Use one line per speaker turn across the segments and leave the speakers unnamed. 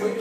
You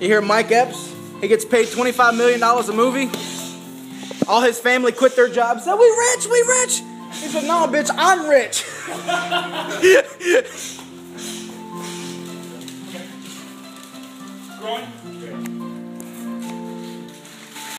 hear Mike Epps? He gets paid $25 million a movie. All his family quit their jobs. Said, we rich, we rich. He said, no, bitch, I'm rich.
growing? Good.